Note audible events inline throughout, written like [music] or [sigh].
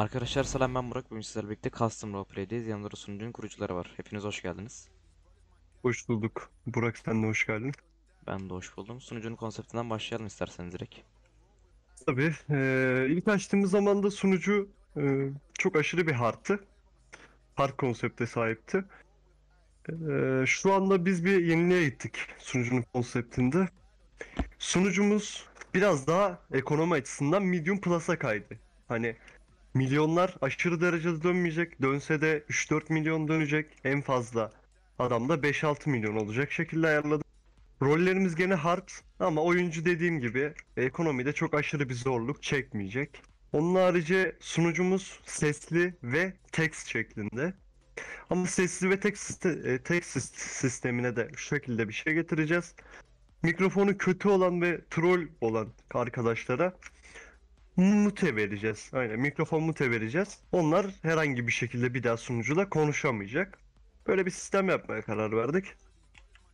Arkadaşlar selam ben Burak. Bugün sizlerle birlikte Custom Roleplay'deyiz. Yanında da sunucunun kurucuları var. Hepiniz hoş geldiniz. Hoş bulduk. Burak sen de hoş geldin. Ben de hoş buldum. Sunucunun konseptinden başlayalım isterseniz direkt. Tabii eee, ilk açtığımız zaman da sunucu eee, çok aşırı bir hardtı. Hard konsepte sahipti. Eee, şu anda biz bir yeniliğe gittik sunucunun konseptinde. Sunucumuz biraz daha ekonomi açısından Medium Plus'a kaydı. Hani milyonlar aşırı derecede dönmeyecek. Dönse de 3-4 milyon dönecek. En fazla adamda 5-6 milyon olacak şekilde ayarladık. Rollerimiz gene hard ama oyuncu dediğim gibi ekonomide çok aşırı bir zorluk çekmeyecek. Onun harici sunucumuz sesli ve text şeklinde. Ama sesli ve text, e, text sis- sistemine de şu şekilde bir şey getireceğiz. Mikrofonu kötü olan ve troll olan arkadaşlara mute vereceğiz. Aynen mikrofon mute vereceğiz. Onlar herhangi bir şekilde bir daha sunucuda konuşamayacak. Böyle bir sistem yapmaya karar verdik.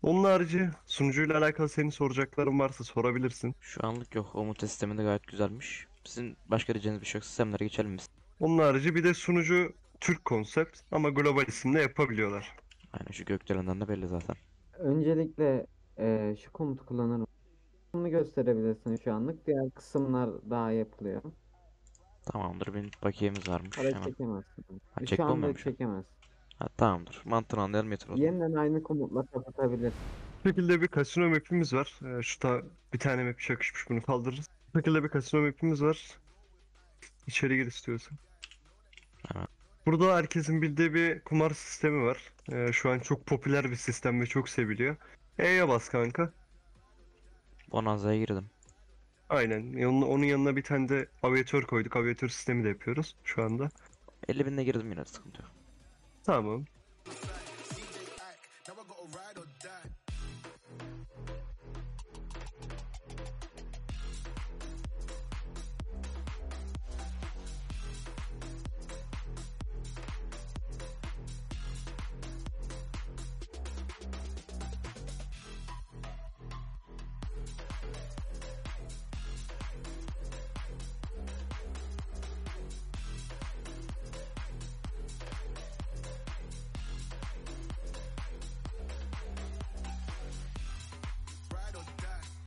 Onun harici sunucuyla alakalı senin soracakların varsa sorabilirsin. Şu anlık yok. Umut sistemi de gayet güzelmiş. Sizin başka diyeceğiniz bir şey yoksa sistemlere geçelim biz. Onun harici bir de sunucu Türk konsept ama global isimle yapabiliyorlar. Aynen şu gökdelenden de belli zaten. Öncelikle eee, şu komutu kullanırım. Bunu gösterebilirsin şu anlık. Diğer kısımlar daha yapılıyor. Tamamdır. Benim bakiyemiz varmış. Para Hemen. çekemezsin. Ha, Şu çek anda olmuyormuş. çekemezsin. Ha, tamamdır. Mantığını anlayalım yeter o zaman. Yeniden aynı komutla kapatabilirsin. Bu şekilde bir kasino map'imiz var. Ee, şu da bir tane map çakışmış bunu kaldırırız. Bu şekilde bir kasino map'imiz var. İçeri gir istiyorsan. Hemen. Burada herkesin bildiği bir kumar sistemi var. Ee, şu an çok popüler bir sistem ve çok seviliyor. E'ye bas kanka. Bonanza'ya girdim. Aynen. Onun, onun yanına bir tane de aviatör koyduk. Aviatör sistemi de yapıyoruz şu anda. 50 binde girdim yine sıkıntı yok. Tamam.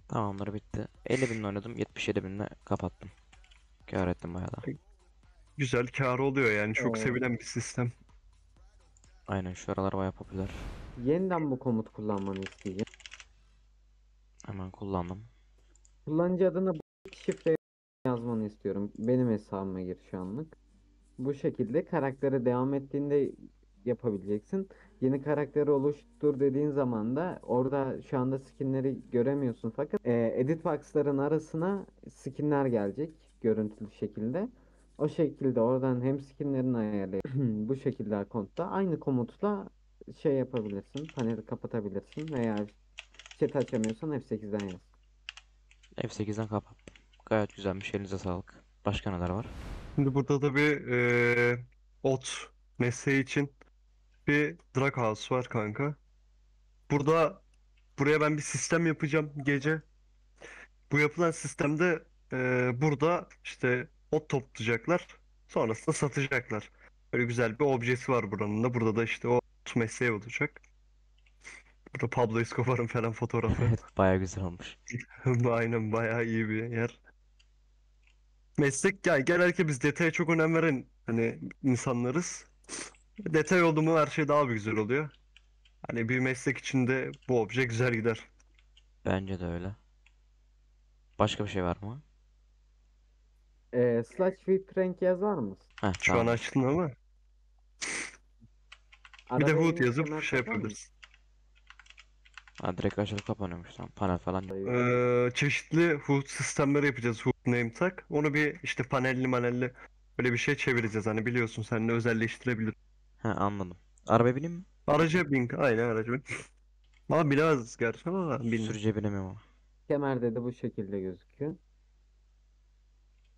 Tamamdır bitti. 50 binle oynadım. 77 binle kapattım. Kâr ettim bayağı da. Güzel kârı oluyor yani. Çok Oo. sevilen bir sistem. Aynen şu aralar bayağı popüler. Yeniden bu komutu kullanmanı isteyeceğim. Hemen kullandım. Kullanıcı adına bu şifreyi yazmanı istiyorum. Benim hesabıma gir şu anlık. Bu şekilde karaktere devam ettiğinde yapabileceksin. Yeni karakteri oluştur dediğin zaman da orada şu anda skinleri göremiyorsun fakat e, edit box'ların arasına skinler gelecek görüntülü şekilde. O şekilde oradan hem skinlerini ayarlayıp [clears throat] bu şekilde akontta aynı komutla şey yapabilirsin. Paneli kapatabilirsin veya chat açamıyorsan F8'den yaz. F8'den kapattım. Gayet güzelmiş. Elinize sağlık. Başka neler var? Şimdi burada da bir eee ot mesleği için bir drag house var kanka. Burada buraya ben bir sistem yapacağım gece. Bu yapılan sistemde eee, burada işte ot toplayacaklar. Sonrasında satacaklar. Böyle güzel bir objesi var buranın da. Burada da işte o ot mesleği olacak. Burada Pablo Escobar'ın falan fotoğrafı. [laughs] Evet bayağı güzel olmuş. [laughs] Aynen bayağı iyi bir yer. Meslek ya genellikle biz detaya çok önem veren hani insanlarız. Detay oldu mu her şey daha bir güzel oluyor. Hani bir meslek içinde bu obje güzel gider. Bence de öyle. Başka bir şey var mı? E, slash with rank yazar mısın? Heh, Şu an tamam. açtın ama bir de Arada hood yazıp kemer şey takar mısın? yapabiliriz. Ha, direkt açılıp kapanıyormuş tamam. Panel falan yok. Ee, çeşitli hood sistemleri yapacağız hood name tag. Onu bir işte panelli manelli böyle bir şey çevireceğiz. Hani biliyorsun sen de özelleştirebilir. Ha anladım. Arabaya bineyim mi? Araca bin. Aynen araca bin. [laughs] Ama bilemez gerçi ama bin. Sürücüye binemiyorum ama. Kemerde de bu şekilde gözüküyor.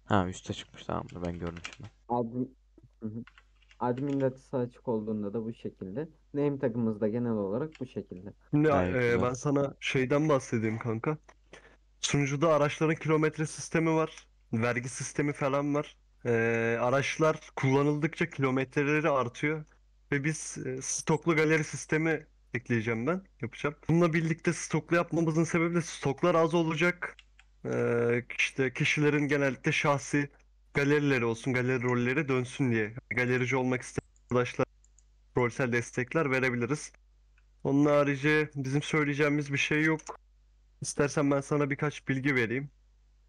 Ha üste çıkmış tamamdır ben gördüm şimdi. Admin, Hı hı. admin datası açık olduğunda da bu şekilde. Name tagımız da genel olarak bu şekilde. Şimdi Gayet e, güzel. ben sana şeyden bahsedeyim kanka. Sunucuda araçların kilometre sistemi var. Vergi sistemi falan var. Ee, araçlar kullanıldıkça kilometreleri artıyor ve biz e, stoklu galeri sistemi ekleyeceğim ben, yapacağım. Bununla birlikte stoklu yapmamızın sebebi de stoklar az olacak. Ee, işte kişilerin genellikle şahsi galerileri olsun, galeri rolleri dönsün diye. Galerici olmak isteyen arkadaşlar rolsel destekler verebiliriz. Onun harici bizim söyleyeceğimiz bir şey yok. İstersen ben sana birkaç bilgi vereyim.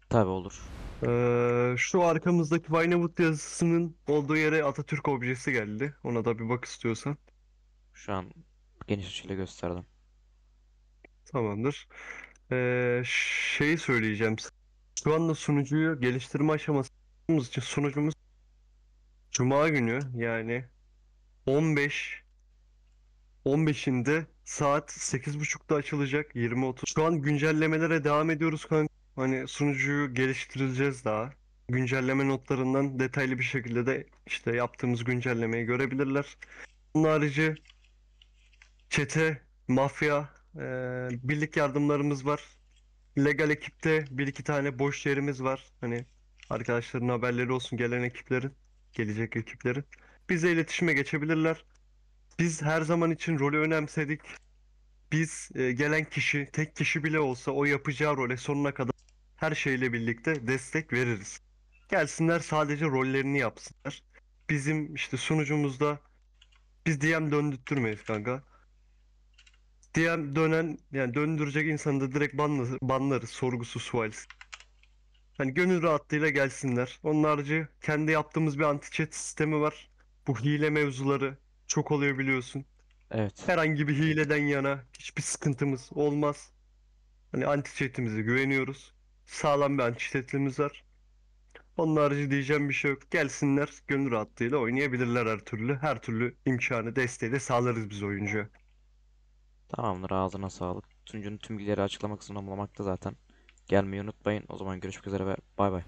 Tabii olur. Ee, şu arkamızdaki Vinewood yazısının olduğu yere Atatürk objesi geldi. Ona da bir bak istiyorsan. Şu an geniş açıyla gösterdim. Tamamdır. Ee, şeyi söyleyeceğim. Şu anda sunucuyu geliştirme aşamasımız için sunucumuz Cuma günü yani 15 15'inde saat 8.30'da açılacak 20.30. Şu an güncellemelere devam ediyoruz kanka. Hani sunucuyu geliştireceğiz daha. Güncelleme notlarından detaylı bir şekilde de işte yaptığımız güncellemeyi görebilirler. Bunun harici çete, mafya, eee, birlik yardımlarımız var. Legal ekipte bir iki tane boş yerimiz var. Hani arkadaşların haberleri olsun gelen ekiplerin, gelecek ekiplerin. Bizle iletişime geçebilirler. Biz her zaman için rolü önemsedik. Biz e, gelen kişi, tek kişi bile olsa o yapacağı role sonuna kadar her şeyle birlikte destek veririz. Gelsinler sadece rollerini yapsınlar. Bizim işte sunucumuzda biz DM döndürtmeyiz kanka. DM dönen yani döndürecek insanı da direkt banlarız, banlarız sorgusuz sualsiz. Hani gönül rahatlığıyla gelsinler. Onun harici kendi yaptığımız bir anti-cheat sistemi var. Bu hile mevzuları çok oluyor biliyorsun. Evet. Herhangi bir hileden yana hiçbir sıkıntımız olmaz. Hani anti-chat'imize güveniyoruz. Sağlam bir anti-chat'imiz var. Onun harici diyeceğim bir şey yok. Gelsinler gönül rahatlığıyla oynayabilirler her türlü. Her türlü imkanı, desteği de sağlarız biz oyuncuya. Tamamdır ağzına sağlık. Sunucunun tüm bilgileri açıklama kısmında bulunmakta zaten. Gelmeyi unutmayın. O zaman görüşmek üzere ve bay bay.